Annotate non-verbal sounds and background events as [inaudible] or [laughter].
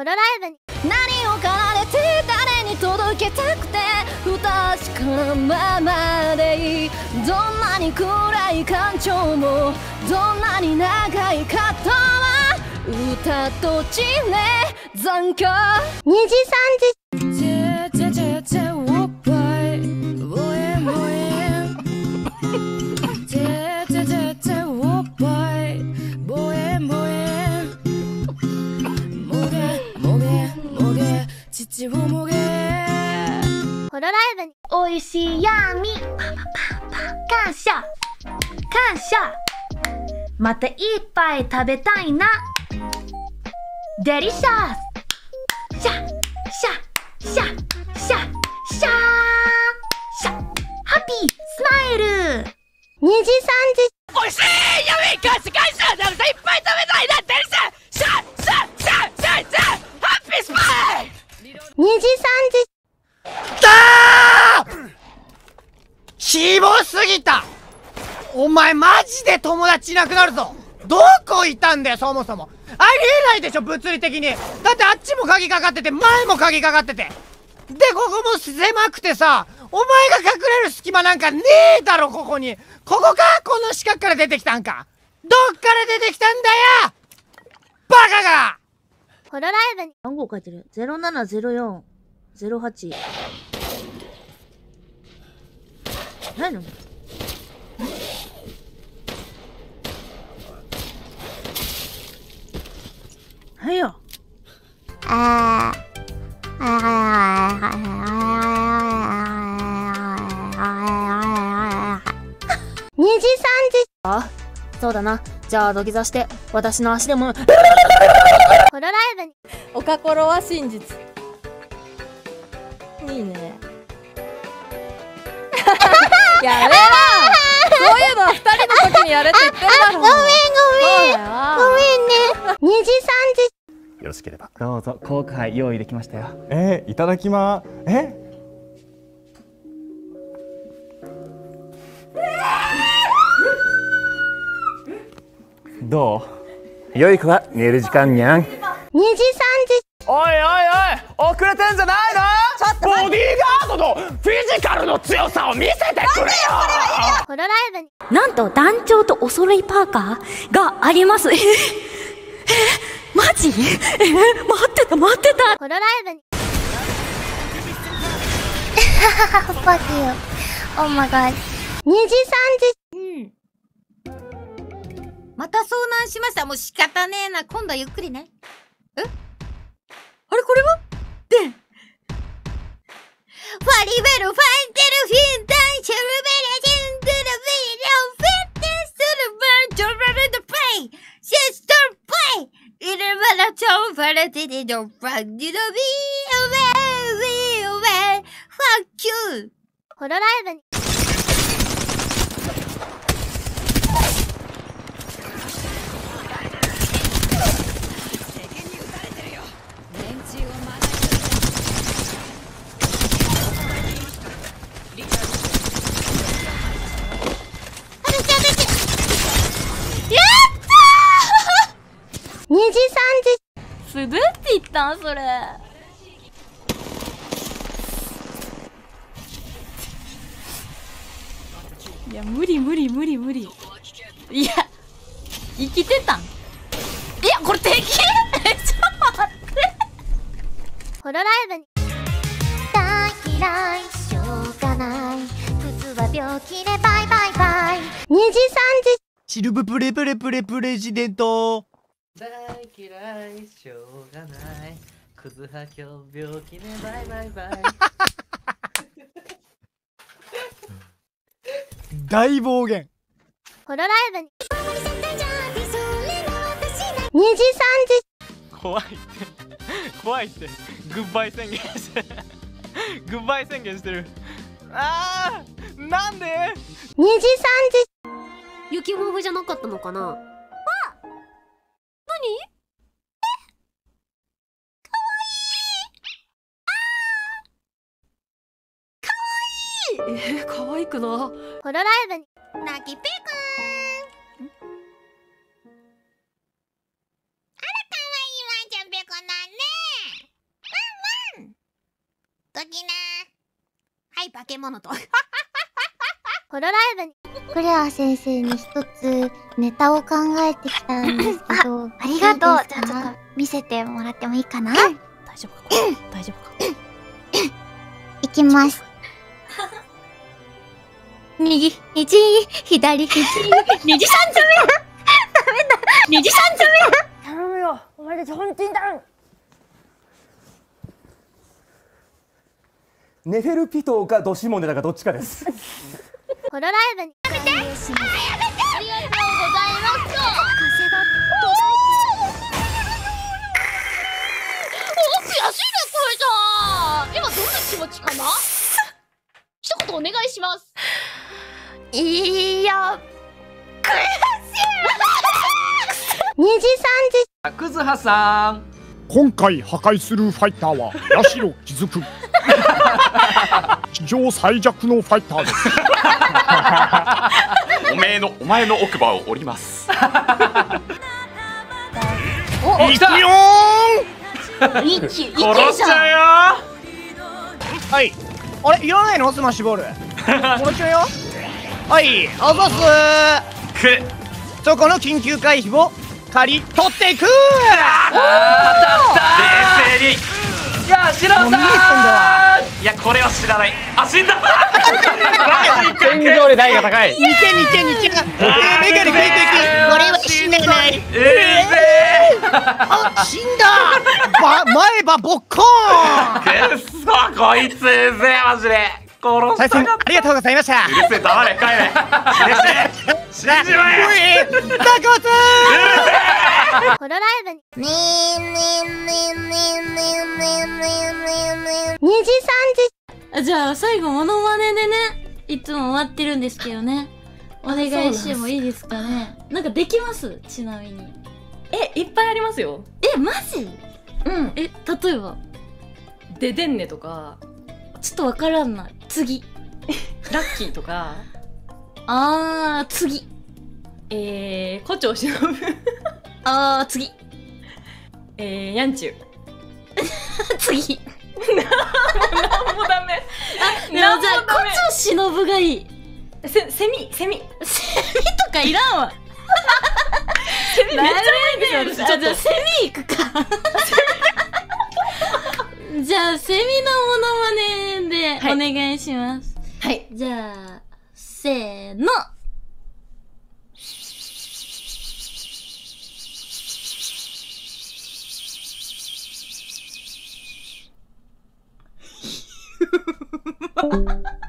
ホロライブに。何を奏でて誰に届けたくて不確かなままでいい。どんなに暗い感情もどんなに長い葛藤は歌と地ね残響。2時3時げ父をもげ。ホロライブに。美味しい闇。パパパパ。感謝。感謝。またいっぱい食べたいな。デリシャス。シャ。2時だー！ひぼすぎた。お前マジで友達いなくなるぞ。どこいたんだよそもそも。ありえないでしょ物理的に。だってあっちも鍵かかってて前も鍵かかってて。でここも狭くてさお前が隠れる隙間なんかねえだろここに。ここか？この四角から出てきたんか。どっから出てきたんだよ！バカが！ホロライブに。番号書いてる？0704-08。何の？はいよ。あー。あー。2時3時あそうだなじゃあ土下座して私の足でもホロライブに。お心は真実。いいね。[laughs] やめろ。そういうのは二人の時にやれって言ってるだろ。ごめんごめん。ごめんね。2時3時よろしければどうぞ後悔用意できましたよ。えー、いただきま。え？どう？良い子は寝る時間にゃん2時3時おいおいおい遅れてんじゃないの？ボディーガードのフィジカルの強さを見せてくれよ。ホロライブに。なんと団長とお揃いパーカーがあります。ええマジ？え待ってた待ってた。ホロライブに。Fuck you Oh my god 2時3時また遭難しました。もう仕方ねえな。今度はゆっくりねえ？あれこれは？で。ファリベルファイテルフィンタイチェルベレジンドルビーロフィッテスルバージョラルドプレイシスタープレイイルバラチョンファレティディドファディドビーオウェイウェイウェイファッキュー。ホロライブに2時3時するって言ったんそれ。いや無理無理無理無理。いや生きてたん？いやこれ敵えちょっと待って。ホロライブに大嫌いしょうがない。靴は病気でバイバイバイ。2時3時シルブプレプレプレプレジデント大嫌いしょうがない。クズは今日病気ねバイバイバイ。[laughs] 大暴言。ホロライブに。2時3時。怖いって。怖いって。グッバイ宣言してグッバイ宣言してる。あーなんで？2時3時。雪もぶじゃなかったのかな？えー、可愛くな。ホロライブにピクーンあら、かわいいワンちゃんペコなんね。ときなはい化け物と。[laughs] ホロライブにクレア先生に一つネタを考えてきたんですけど [coughs] ありがとうじゃあちょっと。見せてもらってもいいかな？大丈夫か？大丈夫か？[coughs] いきます右一左一二時三丁目ダメだ。三丁目頼むよ。お前たち本ネフェルピトーかドシモネだかどっちかです。ホロライブに。やめてあやめて。ありがとうございます。お悔しいねこれじゃん今どんな気持ちかな？お願いします。いや二時三時クズハさん。今回破壊するファイターはヤシロ気づく史上最弱のファイターです。おめえのお前の奥歯を折ります。お来たよ一いけじ殺しちゃんゃうよはいあれいらないの？スマッシュボールもらっちゃうよ。はいあざっす。くそこの緊急回避を借り取っていく。冷静に。いやシロさん。もう見えてんだわいやこれは知らない。あ死んだ。天井で台が高い。似て似て似てメガネが出てくなない。ええあ死んだ。ば前歯ボッコーン。くっそこいつうぜえマジで殺再したかありがとうございましたたうるせえ黙れ帰れ死ね死ね死ねしまえおいダコツホロライブにねえねえねえねえねえねえねえねえ二時三時じゃあ最後モノマネでねいつも終わってるんですけどねお願いしてもいいですかね。なんかできます？ちなみに。えいっぱいありますよ。えマジ？うん。え例えば？ででんねとか。ちょっとわからんな。次。[laughs] ラッキーとか。あー次。えー、胡蝶忍。あー次。えー、ヤンチュ次。[laughs] なんもダメ。でもじゃあ胡蝶忍がいいせセミセミ。セミとかいらんわ。セミめっちゃうまいんですよ私ちょっと。あじゃあセミ行くか。[laughs] じゃあセミのモノマネでお願いします。はい。じゃあせーの [laughs]